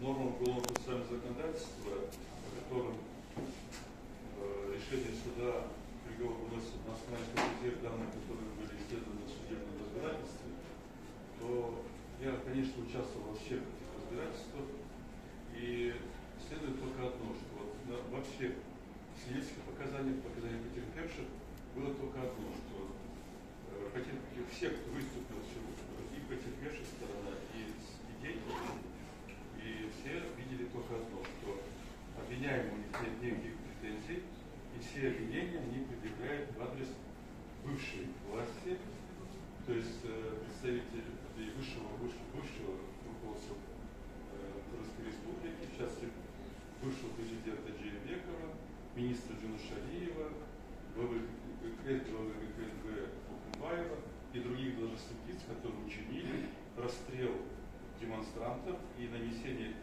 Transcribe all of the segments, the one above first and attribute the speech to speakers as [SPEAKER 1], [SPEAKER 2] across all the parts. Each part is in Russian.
[SPEAKER 1] нормам уголовного процессуального законодательства, по которым э, решение суда приговор выносит на основании тех данных, которые были исследованы в судебном разбирательстве, то я, конечно, участвовал во всех этих разбирательствах, и следует только одно, что вот на, во всех свидетельских показаниях, показаниях потерпевших было только одно, что э, потерпевших, все, кто и других должностных лиц, которые учинили расстрел демонстрантов и нанесение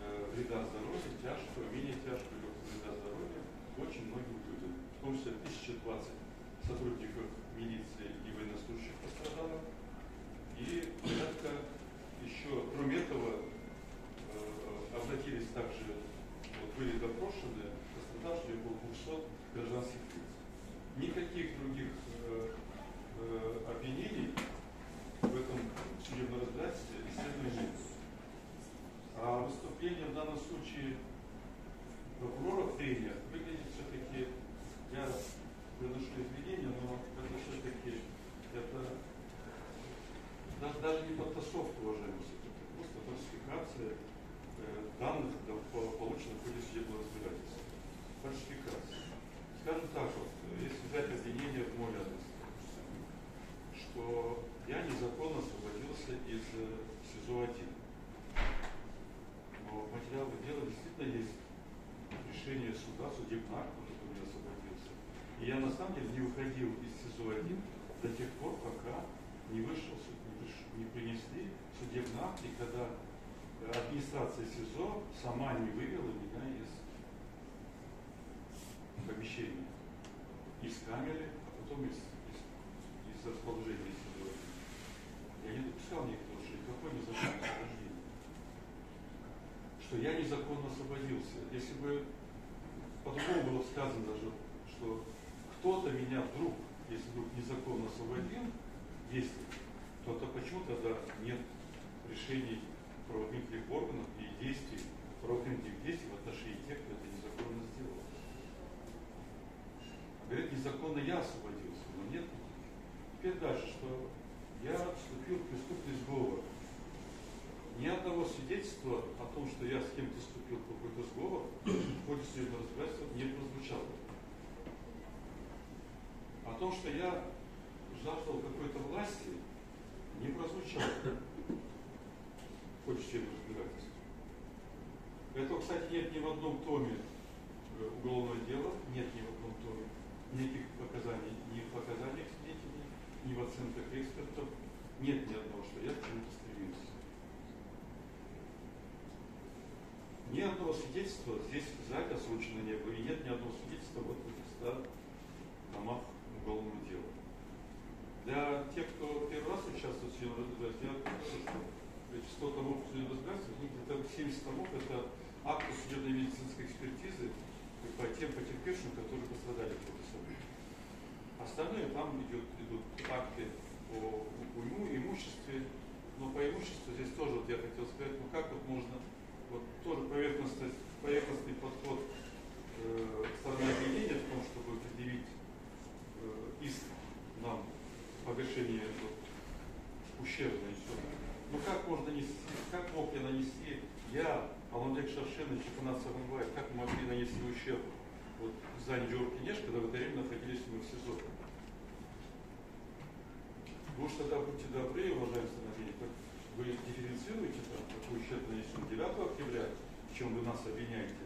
[SPEAKER 1] э, вреда здоровью, тяжкого, менее тяжкого вреда здоровья очень многим людям. В том числе 1020 сотрудников милиции и военнослужащих пострадало. И порядка еще, кроме этого, э, обратились также, вот, были допрошены, пострадавшие около 200 гражданских лиц. Никаких других э, обвинений в этом судебном разбирательстве исследования нет. А выступление в данном случае прокурора в трениях выглядит все-таки, я приношу извинения, но это все-таки это даже, даже не подтасовка, уважаемые это просто фальсификация э, данных, да, полученных в ходе судебного разбирательства. Фальсификация. Скажем так, вот, если взять обвинение в мой адрес, что я незаконно освободился из э, СИЗО-1. Но в материалах дела действительно есть решение суда, судебный акт, который я освободился. И я на самом деле не выходил из СИЗО-1 до тех пор, пока не вышел, не, не принесли судебный акт, и когда администрация СИЗО сама не вывела меня из помещения, из камеры, а потом из, из расположения СИЗО. Я не допускал никакого, что никакое незаконное освобождение. Что я незаконно освободился. Если бы по-другому было сказано даже, что кто-то меня вдруг, если вдруг незаконно освободил, если, то, то почему тогда нет решений органов и действий, правоохранительных действий в отношении тех, кто это незаконно сделал. Говорит, незаконно я освободился, но нет. Теперь дальше, что я вступил в преступный сговор. Ни одного свидетельства о том, что я с кем-то вступил в какой-то сговор, в ходе судебного разбирательства не прозвучало. О том, что я жаждал какой-то власти, не прозвучало в ходе судебного разбирательства. Этого, кстати, нет ни в одном томе э, уголовного дела, нет ни в одном томе никаких показаний, ни в показаниях свидетелей, ни в оценках экспертов. Нет ни одного, что я к чему-то стремился. Ни одного свидетельства здесь зале озвучено не было, и нет ни одного свидетельства вот в этих 100 томах уголовного дела. Для тех, кто первый раз участвует в судебном разбирательстве, я скажу, что 100 томов судебного разбирательства, где-то 70 томов это акты судебной медицинской экспертизы по тем потерпевшим, которые пострадали в этой событии. Остальное там идет, идут акты о имуществе, но по имуществу здесь тоже вот я хотел сказать, ну как вот тоже поверхностный, поверхностный подход э, стороны обвинения в том, чтобы предъявить э, иск нам погашение вот, ущерба нанесенного. Ну как можно нести, как мог я нанести, я, Аламбек Шаршенович и Панат Сагунбаев, как мы могли нанести ущерб вот, в здании Джорджа Неш, когда в это время находились мы в СИЗО. Вы уж тогда будьте добры, уважаемые страноведения, как вы дифференцируете там, какой ущерб нанесен 9 октября, в чем вы нас обвиняете,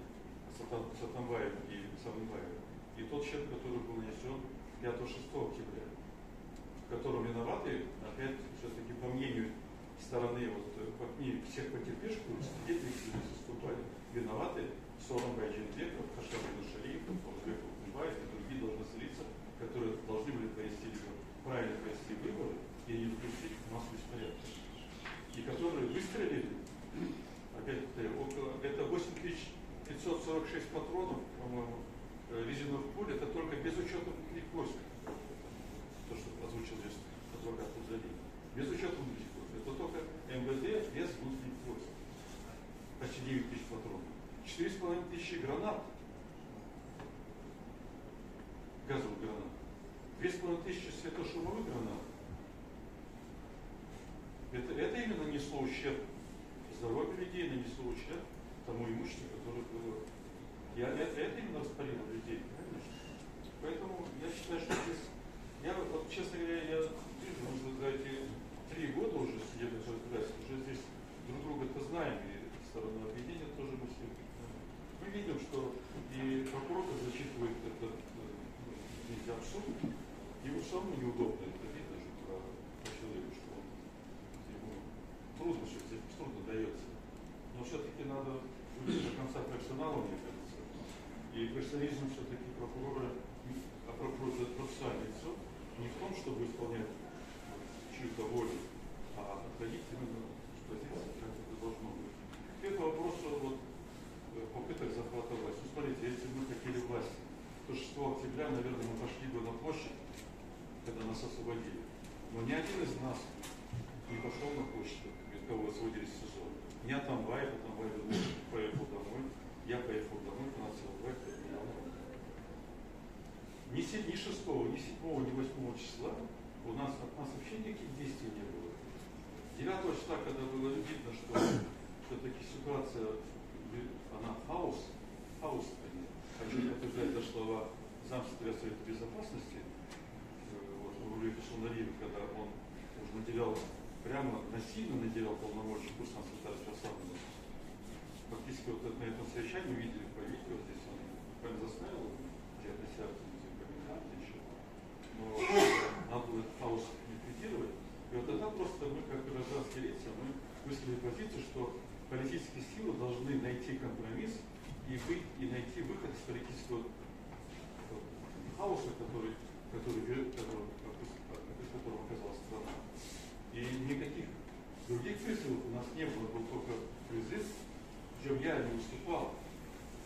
[SPEAKER 1] Сатамбаев и Савынбаев, и тот ущерб, который был нанесен 5-6 октября, в котором виноваты, опять все-таки по мнению стороны, вот, по всех потерпевших, виноваты Сором Байджинбеков, Хашабин Шалиев, Узбеков Кумбаев и другие должностные лица, которые должны были провести правильно провести выборы и не допустить массу беспорядков. И которые выстрелили, опять повторяю, 6 патронов, по-моему, э, резиновых пуль, это только без учета внутренних войск. То, что озвучил здесь адвокат Пузали. Без учета внутренних войск. Это только МВД без внутренних войск. Почти 9 тысяч. 4,5 тысячи гранат. Газовых гранат. 2,5 тысячи светошумовых гранат. Это, это именно несло ущерб здоровью людей, нанесло ущерб тому имуществу, которое было. Я, это, это именно воспарило людей, конечно. Поэтому я считаю, что здесь, я вот, честно говоря, я вижу, мы за эти три года уже судебных разбирательств, уже здесь друг друга-то знаем, и сторону объединения тоже мы все. Мы видим, что и прокурор зачитывает этот э, нельзя абсурд, ему самому неудобно это видно же про, про человека, что он ему трудно, что здесь трудно дается. Но все-таки надо быть до профессионалом, мне кажется. И профессионализм все-таки прокурора, а прокурор это процессуальное лицо, не в том, чтобы исполнять чью-то волю, а отходить именно с позиции, как это должно быть. Теперь к вопросу вот, э, попыток захвата власти. Ну, смотрите, если мы хотели власти, то 6 октября, наверное, мы пошли бы на площадь, когда нас освободили. Но ни один из нас не пошел на площадь, кого освободили из СИЗО. Ни Атамбаев, Атамбаев 7, ни 6, ни 7, ни 8 числа у нас от нас вообще никаких действий не было. 9 числа, когда было видно, что все-таки ситуация, она хаос, хаос, а хочу подтверждать это слова замсекретаря Совета Безопасности, э, вот, Рулей Кашалдариев, когда он уже наделял, прямо насильно наделял полномочий курсам Светарства Славного. Фактически вот на этом совещании видели по видео, здесь он заставил, где-то себя но надо этот хаос ликвидировать. И вот тогда просто мы, как гражданские лица, мы высказали позицию, что политические силы должны найти компромисс и, быть, и найти выход из политического хаоса, который, который, который, который, которого оказалась страна. И никаких других призывов у нас не было, был только призыв, причем я не выступал.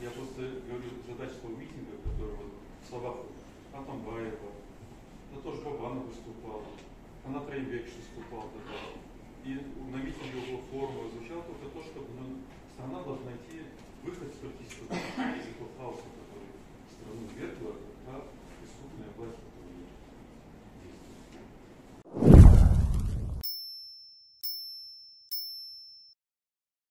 [SPEAKER 1] Я просто говорю задача того митинга, который вот в словах Атамбаева, да тоже Бабанов выступал, Анат Райбекович выступал тогда. И на митинге его форма звучала только то,